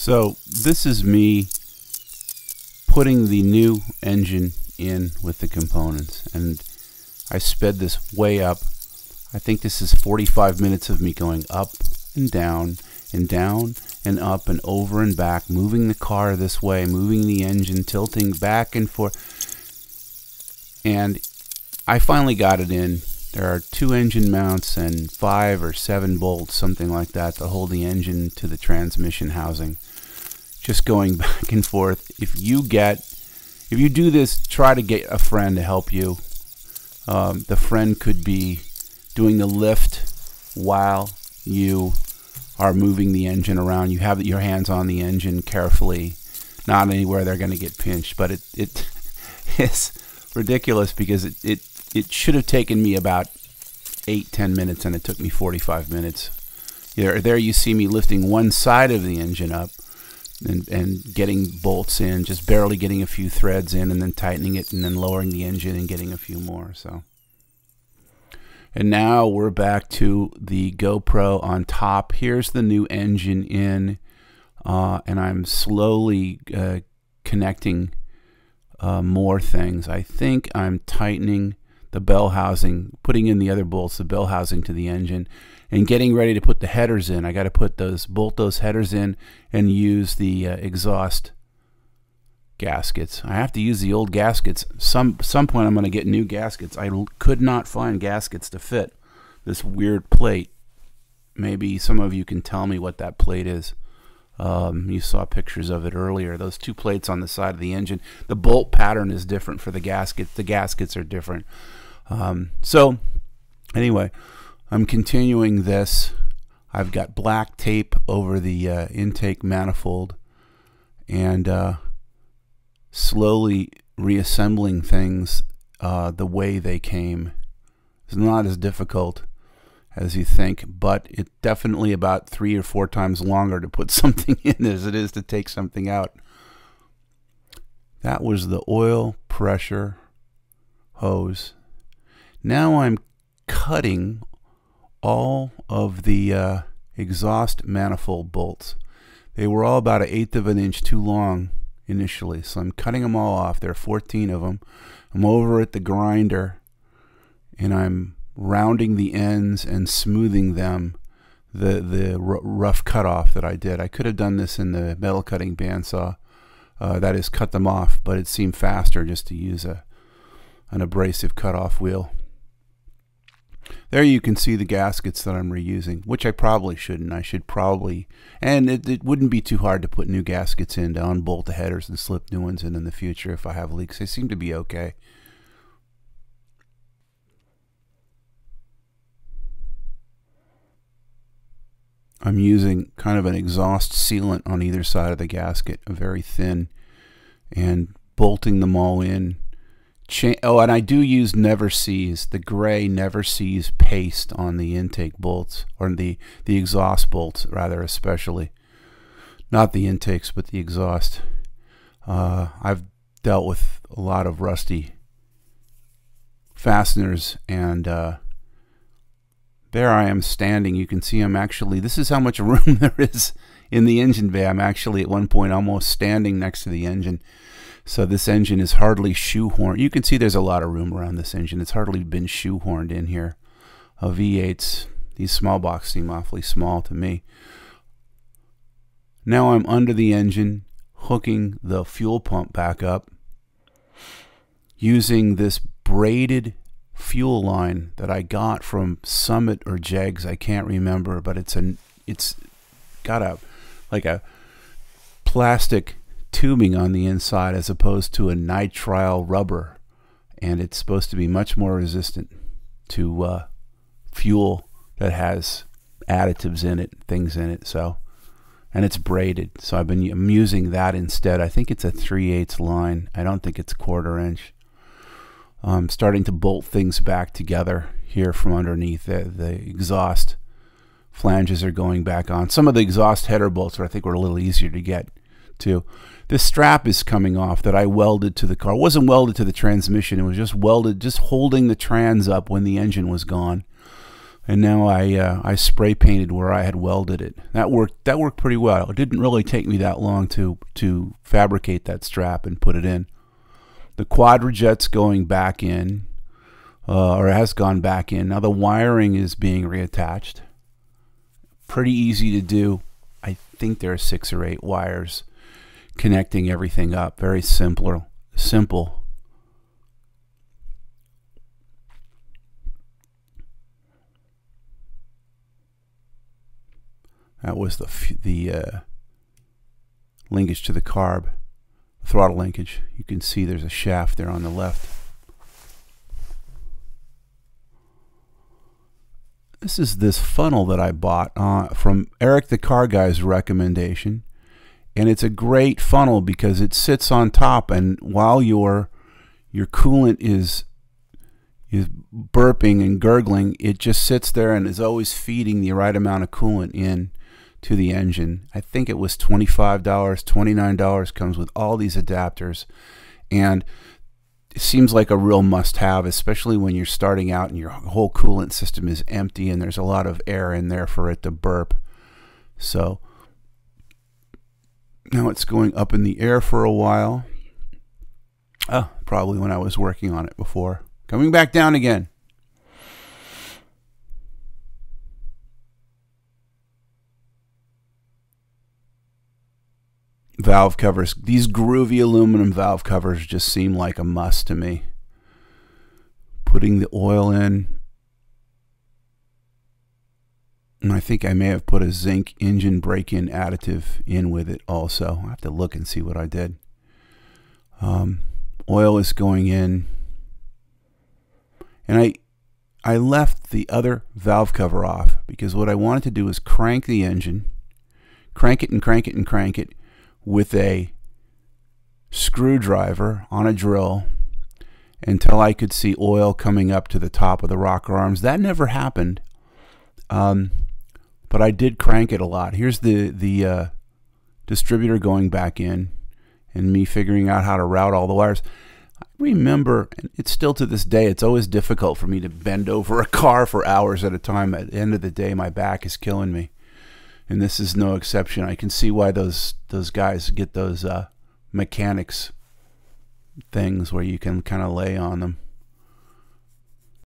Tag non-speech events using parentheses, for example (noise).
So this is me putting the new engine in with the components and I sped this way up. I think this is 45 minutes of me going up and down and down and up and over and back, moving the car this way, moving the engine, tilting back and forth. And I finally got it in. There are two engine mounts and five or seven bolts, something like that, to hold the engine to the transmission housing. Just going (laughs) back and forth. If you get, if you do this, try to get a friend to help you. Um, the friend could be doing the lift while you are moving the engine around. You have your hands on the engine carefully, not anywhere they're going to get pinched. But it it (laughs) is ridiculous because it, it it should have taken me about eight ten minutes, and it took me 45 minutes. There, there you see me lifting one side of the engine up. And, and getting bolts in, just barely getting a few threads in, and then tightening it, and then lowering the engine and getting a few more. So, and now we're back to the GoPro on top. Here's the new engine in, uh, and I'm slowly uh, connecting uh, more things. I think I'm tightening the bell housing, putting in the other bolts, the bell housing to the engine, and getting ready to put the headers in. I got to put those, bolt those headers in, and use the uh, exhaust gaskets. I have to use the old gaskets. Some some point I'm going to get new gaskets. I could not find gaskets to fit this weird plate. Maybe some of you can tell me what that plate is. Um, you saw pictures of it earlier. Those two plates on the side of the engine. The bolt pattern is different for the gaskets. The gaskets are different. Um, so anyway, I'm continuing this. I've got black tape over the uh, intake manifold and uh, slowly reassembling things uh, the way they came It's not as difficult as you think, but it's definitely about three or four times longer to put (laughs) something in as it is to take something out. That was the oil pressure hose. Now I'm cutting all of the uh, exhaust manifold bolts. They were all about an eighth of an inch too long initially. So I'm cutting them all off. There are 14 of them. I'm over at the grinder and I'm rounding the ends and smoothing them the the rough cutoff that I did. I could have done this in the metal cutting bandsaw. Uh, that is, cut them off, but it seemed faster just to use a an abrasive cutoff wheel. There you can see the gaskets that I'm reusing, which I probably shouldn't. I should probably, and it, it wouldn't be too hard to put new gaskets in to unbolt the headers and slip new ones in in the future if I have leaks. They seem to be okay. I'm using kind of an exhaust sealant on either side of the gasket, a very thin, and bolting them all in Oh, and I do use Never-Seez, the gray Never-Seez paste on the intake bolts, or the, the exhaust bolts, rather, especially. Not the intakes, but the exhaust. Uh, I've dealt with a lot of rusty fasteners, and uh, there I am standing. You can see I'm actually, this is how much (laughs) room there is in the engine bay. I'm actually at one point almost standing next to the engine. So this engine is hardly shoehorned. You can see there's a lot of room around this engine. It's hardly been shoehorned in here. A V8s, these small blocks seem awfully small to me. Now I'm under the engine, hooking the fuel pump back up, using this braided fuel line that I got from Summit or Jegs, I can't remember, but it's a it's got a like a plastic tubing on the inside as opposed to a nitrile rubber. And it's supposed to be much more resistant to uh, fuel that has additives in it things in it. So and it's braided. So I've been I'm using that instead. I think it's a 3 8 line. I don't think it's quarter inch. I'm starting to bolt things back together here from underneath the, the exhaust flanges are going back on some of the exhaust header bolts I think were a little easier to get to. this strap is coming off that I welded to the car. It wasn't welded to the transmission. It was just welded, just holding the trans up when the engine was gone. and now I uh, I spray painted where I had welded it. That worked that worked pretty well. It didn't really take me that long to to fabricate that strap and put it in. The quadrajet's going back in, uh, or has gone back in. Now the wiring is being reattached. Pretty easy to do. I think there are six or eight wires connecting everything up. Very simpler, simple. That was the the uh, linkage to the carb, throttle linkage. You can see there's a shaft there on the left. This is this funnel that I bought uh, from Eric the Car Guy's recommendation. And it's a great funnel because it sits on top and while your your coolant is is burping and gurgling, it just sits there and is always feeding the right amount of coolant in to the engine. I think it was $25, $29 comes with all these adapters and seems like a real must have especially when you're starting out and your whole coolant system is empty and there's a lot of air in there for it to burp. So now it's going up in the air for a while. Oh, probably when I was working on it before. Coming back down again. Valve covers. These groovy aluminum valve covers just seem like a must to me. Putting the oil in. And I think I may have put a zinc engine break-in additive in with it also. I have to look and see what I did. Um, oil is going in. And I I left the other valve cover off because what I wanted to do is crank the engine, crank it and crank it and crank it with a screwdriver on a drill until I could see oil coming up to the top of the rocker arms. That never happened, um, but I did crank it a lot. Here's the the uh, distributor going back in, and me figuring out how to route all the wires. I remember, and it's still to this day, it's always difficult for me to bend over a car for hours at a time. At the end of the day, my back is killing me and this is no exception. I can see why those those guys get those uh, mechanics things where you can kind of lay on them.